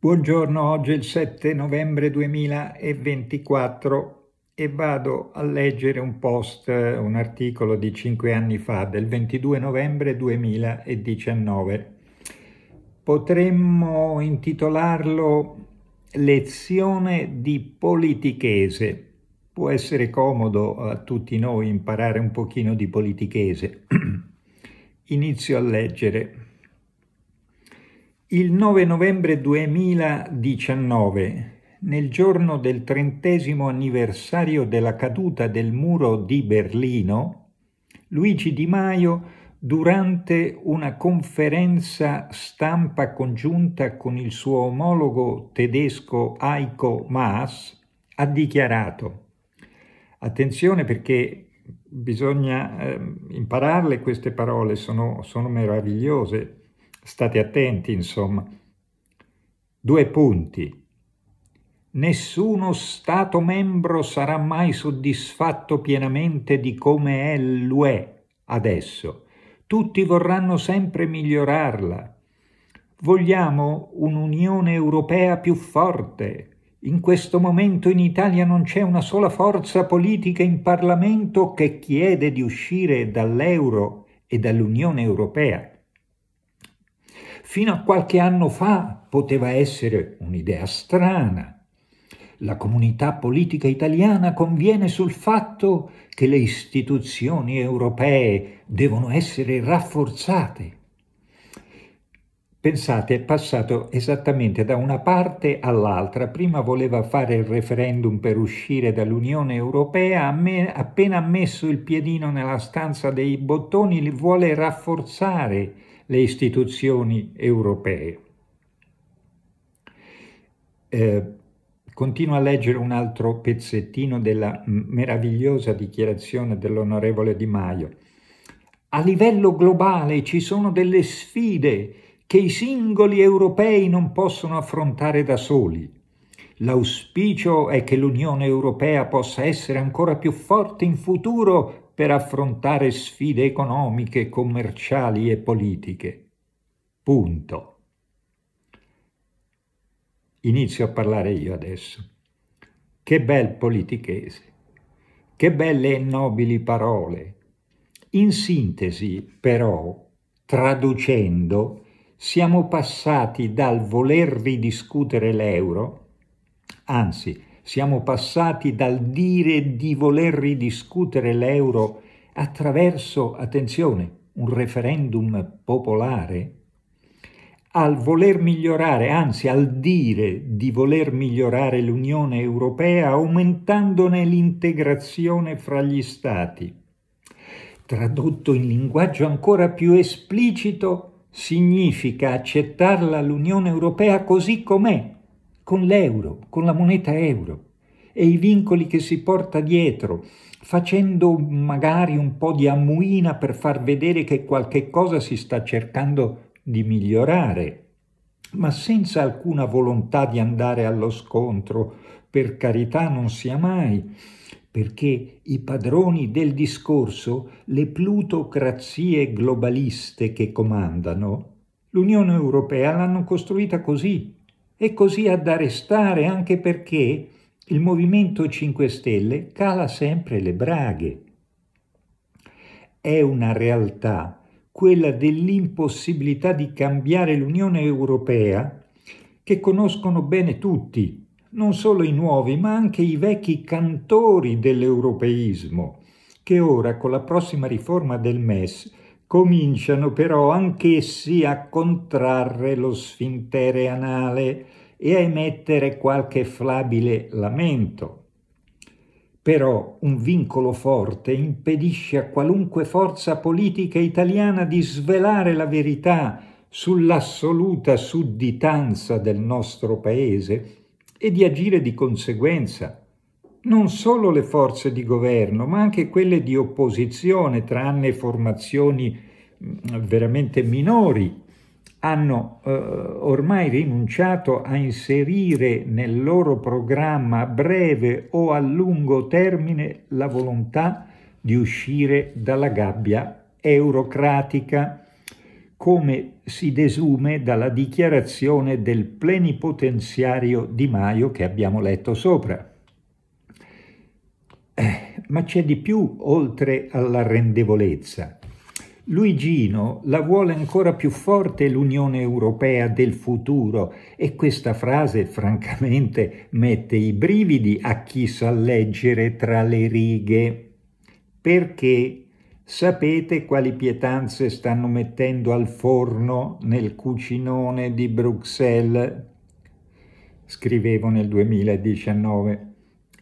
Buongiorno, oggi è il 7 novembre 2024 e vado a leggere un post, un articolo di cinque anni fa, del 22 novembre 2019. Potremmo intitolarlo Lezione di politichese. Può essere comodo a tutti noi imparare un pochino di politichese. Inizio a leggere. Il 9 novembre 2019, nel giorno del trentesimo anniversario della caduta del muro di Berlino, Luigi Di Maio, durante una conferenza stampa congiunta con il suo omologo tedesco Heiko Maas, ha dichiarato Attenzione perché bisogna eh, impararle queste parole, sono, sono meravigliose State attenti, insomma. Due punti. Nessuno Stato membro sarà mai soddisfatto pienamente di come è l'UE adesso. Tutti vorranno sempre migliorarla. Vogliamo un'Unione Europea più forte. In questo momento in Italia non c'è una sola forza politica in Parlamento che chiede di uscire dall'euro e dall'Unione Europea. Fino a qualche anno fa poteva essere un'idea strana. La comunità politica italiana conviene sul fatto che le istituzioni europee devono essere rafforzate. Pensate, è passato esattamente da una parte all'altra. Prima voleva fare il referendum per uscire dall'Unione Europea, appena messo il piedino nella stanza dei bottoni vuole rafforzare le istituzioni europee. Eh, continuo a leggere un altro pezzettino della meravigliosa dichiarazione dell'onorevole Di Maio. A livello globale ci sono delle sfide che i singoli europei non possono affrontare da soli. L'auspicio è che l'Unione Europea possa essere ancora più forte in futuro per affrontare sfide economiche, commerciali e politiche. Punto. Inizio a parlare io adesso. Che bel politichese, che belle e nobili parole. In sintesi, però, traducendo, siamo passati dal voler ridiscutere l'euro, anzi, siamo passati dal dire di voler ridiscutere l'euro attraverso, attenzione, un referendum popolare, al voler migliorare, anzi al dire di voler migliorare l'Unione Europea aumentandone l'integrazione fra gli Stati. Tradotto in linguaggio ancora più esplicito, significa accettarla l'Unione Europea così com'è, con l'euro, con la moneta euro e i vincoli che si porta dietro, facendo magari un po' di ammuina per far vedere che qualche cosa si sta cercando di migliorare, ma senza alcuna volontà di andare allo scontro, per carità non sia mai, perché i padroni del discorso, le plutocrazie globaliste che comandano, l'Unione Europea l'hanno costruita così, e così ha da restare anche perché il Movimento 5 Stelle cala sempre le braghe. È una realtà, quella dell'impossibilità di cambiare l'Unione Europea, che conoscono bene tutti, non solo i nuovi, ma anche i vecchi cantori dell'europeismo, che ora con la prossima riforma del MES cominciano però anch'essi a contrarre lo sfintere anale e a emettere qualche flabile lamento. Però un vincolo forte impedisce a qualunque forza politica italiana di svelare la verità sull'assoluta sudditanza del nostro Paese e di agire di conseguenza. Non solo le forze di governo, ma anche quelle di opposizione, tranne formazioni veramente minori, hanno eh, ormai rinunciato a inserire nel loro programma a breve o a lungo termine la volontà di uscire dalla gabbia eurocratica, come si desume dalla dichiarazione del plenipotenziario Di Maio che abbiamo letto sopra. Eh, ma c'è di più oltre all'arrendevolezza. Luigino la vuole ancora più forte l'Unione Europea del futuro e questa frase francamente mette i brividi a chi sa leggere tra le righe. Perché sapete quali pietanze stanno mettendo al forno nel cucinone di Bruxelles? Scrivevo nel 2019.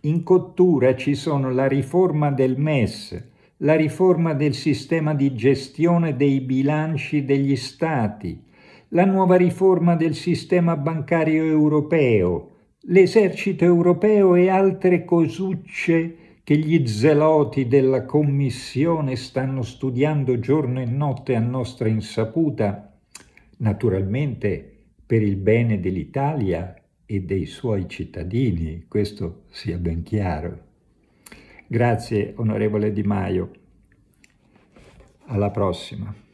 In cottura ci sono la riforma del MES, la riforma del sistema di gestione dei bilanci degli Stati, la nuova riforma del sistema bancario europeo, l'esercito europeo e altre cosucce che gli zeloti della Commissione stanno studiando giorno e notte a nostra insaputa, naturalmente per il bene dell'Italia e dei suoi cittadini, questo sia ben chiaro. Grazie onorevole Di Maio. Alla prossima.